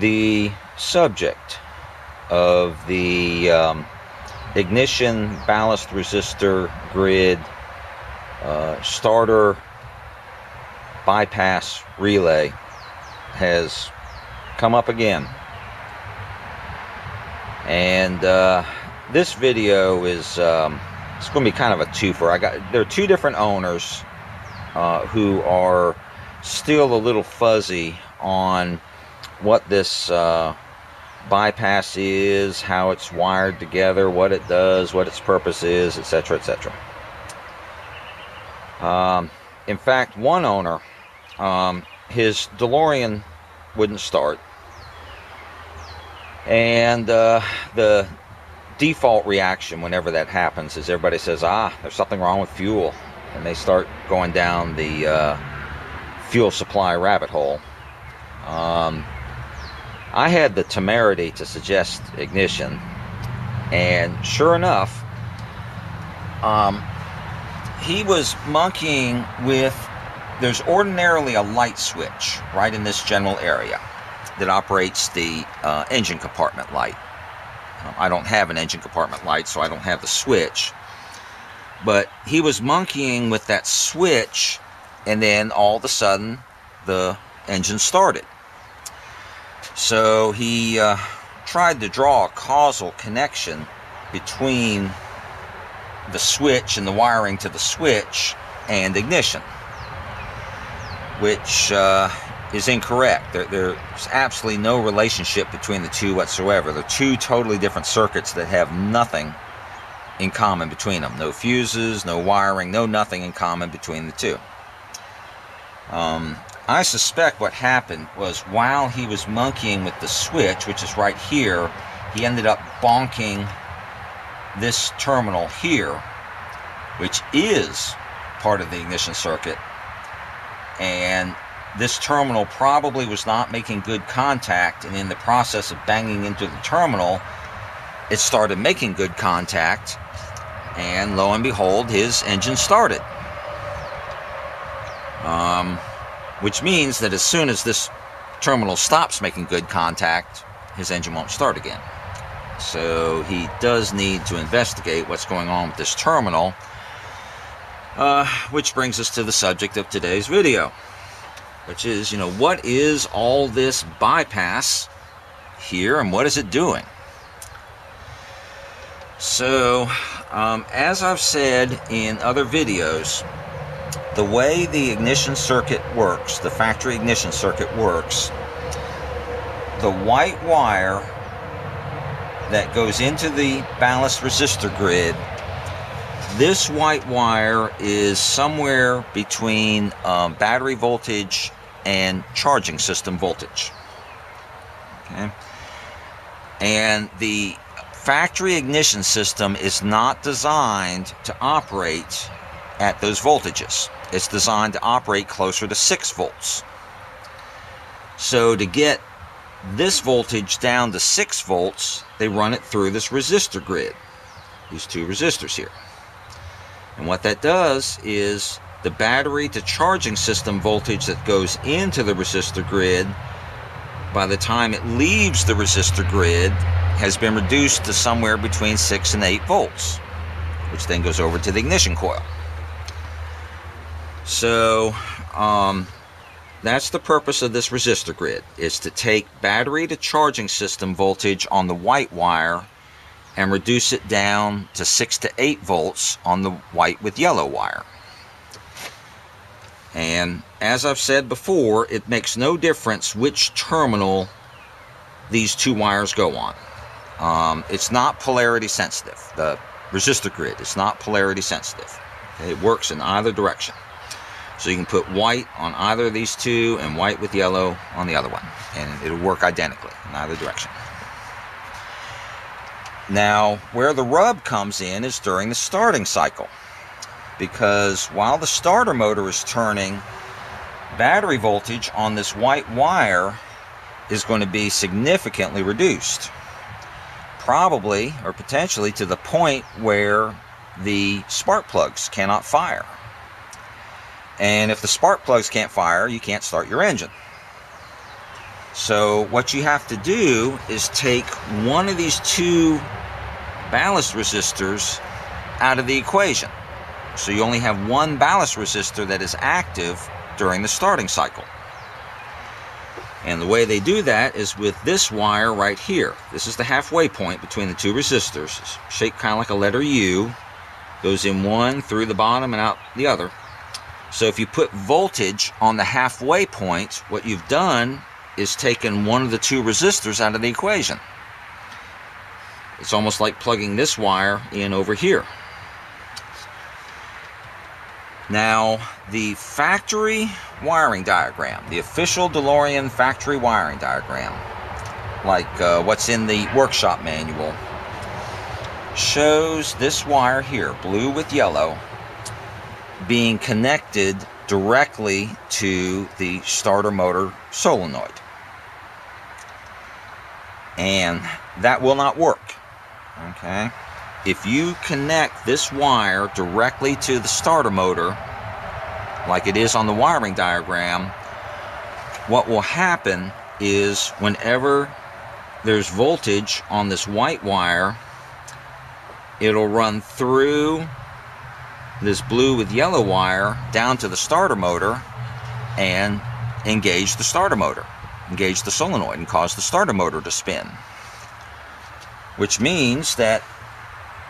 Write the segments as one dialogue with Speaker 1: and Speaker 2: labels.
Speaker 1: the subject of the um, ignition ballast resistor grid uh, starter bypass relay has come up again. And uh, this video is um, it's going to be kind of a twofer. I got there are two different owners uh, who are still a little fuzzy on what this uh, bypass is, how it's wired together, what it does, what its purpose is, etc., etc. Um, in fact, one owner, um, his DeLorean wouldn't start, and uh, the default reaction whenever that happens is everybody says, "Ah, there's something wrong with fuel," and they start going down the uh, fuel supply rabbit hole. Um, I had the temerity to suggest ignition, and sure enough, um, he was monkeying with. There's ordinarily a light switch right in this general area that operates the uh, engine compartment light. Um, I don't have an engine compartment light, so I don't have the switch. But he was monkeying with that switch, and then all of a sudden, the engine started. So he uh, tried to draw a causal connection between the switch and the wiring to the switch and ignition, which uh, is incorrect. There, there's absolutely no relationship between the two whatsoever. They're two totally different circuits that have nothing in common between them. No fuses, no wiring, no nothing in common between the two. Um, I suspect what happened was while he was monkeying with the switch, which is right here, he ended up bonking this terminal here, which is part of the ignition circuit. And this terminal probably was not making good contact, and in the process of banging into the terminal, it started making good contact, and lo and behold, his engine started. Um, which means that as soon as this terminal stops making good contact, his engine won't start again. So he does need to investigate what's going on with this terminal, uh, which brings us to the subject of today's video, which is, you know, what is all this bypass here and what is it doing? So, um, as I've said in other videos, the way the ignition circuit works, the factory ignition circuit works, the white wire that goes into the ballast resistor grid, this white wire is somewhere between um, battery voltage and charging system voltage. Okay. And the factory ignition system is not designed to operate at those voltages. It's designed to operate closer to 6 volts. So to get this voltage down to 6 volts, they run it through this resistor grid. These two resistors here. And what that does is the battery to charging system voltage that goes into the resistor grid, by the time it leaves the resistor grid, has been reduced to somewhere between 6 and 8 volts, which then goes over to the ignition coil. So um, that's the purpose of this resistor grid, is to take battery to charging system voltage on the white wire and reduce it down to 6 to 8 volts on the white with yellow wire. And as I've said before, it makes no difference which terminal these two wires go on. Um, it's not polarity sensitive. The resistor grid is not polarity sensitive. It works in either direction. So you can put white on either of these two and white with yellow on the other one. And it'll work identically in either direction. Now, where the rub comes in is during the starting cycle. Because while the starter motor is turning, battery voltage on this white wire is going to be significantly reduced. Probably or potentially to the point where the spark plugs cannot fire. And if the spark plugs can't fire, you can't start your engine. So what you have to do is take one of these two ballast resistors out of the equation. So you only have one ballast resistor that is active during the starting cycle. And the way they do that is with this wire right here. This is the halfway point between the two resistors. It's shaped kind of like a letter U. Goes in one, through the bottom, and out the other. So if you put voltage on the halfway point, what you've done is taken one of the two resistors out of the equation. It's almost like plugging this wire in over here. Now, the factory wiring diagram, the official DeLorean factory wiring diagram, like uh, what's in the workshop manual, shows this wire here, blue with yellow, being connected directly to the starter motor solenoid. And that will not work. Okay? If you connect this wire directly to the starter motor, like it is on the wiring diagram, what will happen is whenever there's voltage on this white wire, it'll run through this blue with yellow wire down to the starter motor and engage the starter motor, engage the solenoid and cause the starter motor to spin. Which means that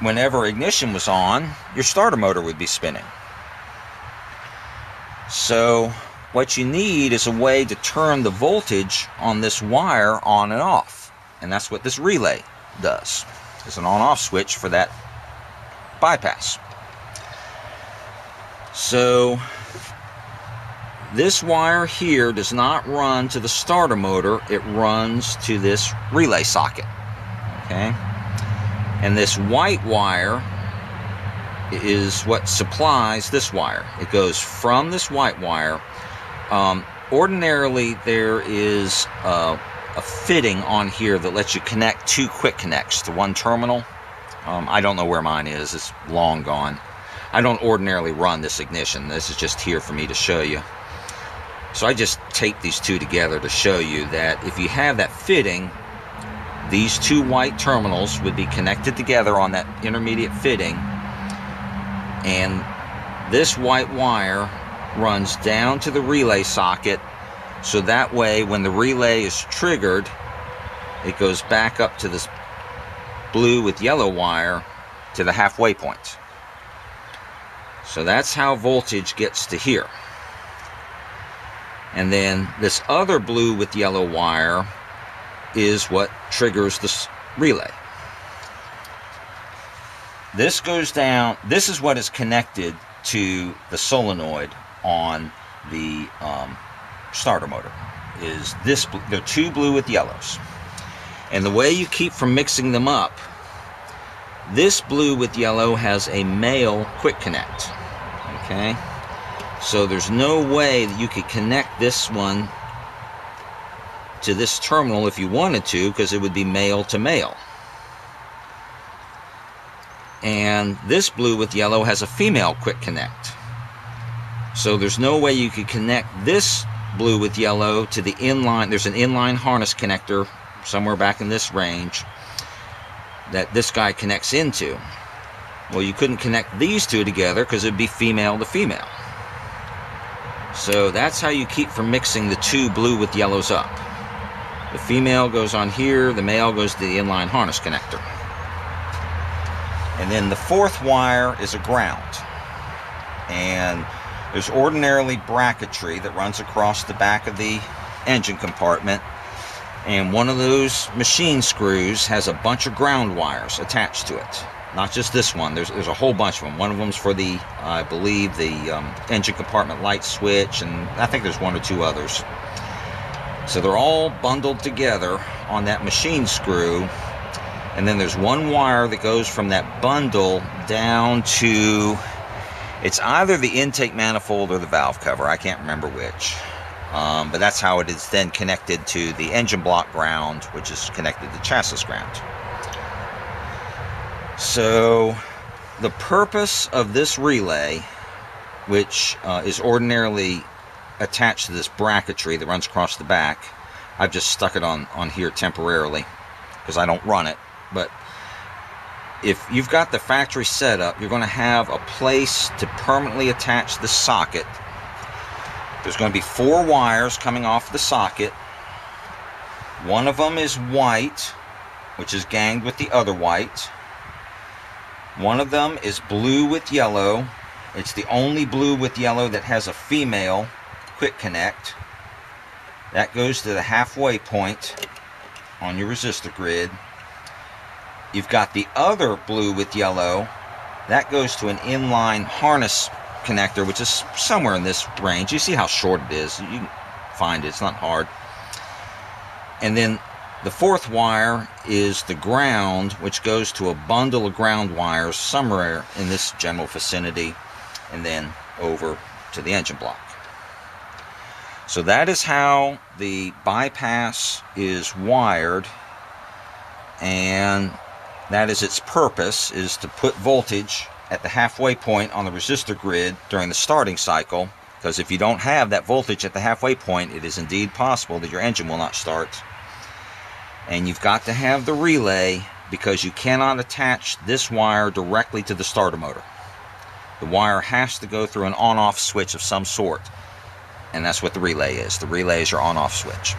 Speaker 1: whenever ignition was on, your starter motor would be spinning. So what you need is a way to turn the voltage on this wire on and off. And that's what this relay does. It's an on-off switch for that bypass. So this wire here does not run to the starter motor, it runs to this relay socket. Okay? And this white wire is what supplies this wire. It goes from this white wire. Um, ordinarily, there is a, a, fitting on here that lets you connect two quick connects to one terminal. Um, I don't know where mine is, it's long gone. I don't ordinarily run this ignition. This is just here for me to show you. So I just tape these two together to show you that if you have that fitting, these two white terminals would be connected together on that intermediate fitting and this white wire runs down to the relay socket so that way when the relay is triggered it goes back up to this blue with yellow wire to the halfway point. So that's how voltage gets to here. And then this other blue with yellow wire is what triggers this relay. This goes down, this is what is connected to the solenoid on the um, starter motor. Is this, they're two blue with yellows. And the way you keep from mixing them up, this blue with yellow has a male quick connect okay? So there's no way that you could connect this one to this terminal if you wanted to because it would be male to male. And this blue with yellow has a female quick connect. So there's no way you could connect this blue with yellow to the inline there's an inline harness connector somewhere back in this range that this guy connects into well, you couldn't connect these two together because it'd be female to female. So that's how you keep from mixing the two blue with yellows up. The female goes on here, the male goes to the inline harness connector. And then the fourth wire is a ground. And there's ordinarily bracketry that runs across the back of the engine compartment. And one of those machine screws has a bunch of ground wires attached to it not just this one. There's there's a whole bunch of them. One of them's for the, I believe, the um, engine compartment light switch, and I think there's one or two others. So they're all bundled together on that machine screw, and then there's one wire that goes from that bundle down to. It's either the intake manifold or the valve cover. I can't remember which. Um, but that's how it is then connected to the engine block ground, which is connected to chassis ground. So, the purpose of this relay, which uh, is ordinarily attached to this bracketry that runs across the back, I've just stuck it on, on here temporarily because I don't run it. But if you've got the factory setup, you're going to have a place to permanently attach the socket. There's going to be four wires coming off the socket. One of them is white, which is ganged with the other white. One of them is blue with yellow. It's the only blue with yellow that has a female quick connect. That goes to the halfway point on your resistor grid. You've got the other blue with yellow. That goes to an inline harness connector, which is somewhere in this range. You see how short it is. You find it. It's not hard. And then the fourth wire is the ground, which goes to a bundle of ground wires somewhere in this general vicinity, and then over to the engine block. So that is how the bypass is wired and that is its purpose is to put voltage at the halfway point on the resistor grid during the starting cycle because if you don't have that voltage at the halfway point it is indeed possible that your engine will not start. And you've got to have the relay because you cannot attach this wire directly to the starter motor. The wire has to go through an on-off switch of some sort and that's what the relay is. The relay is your on-off switch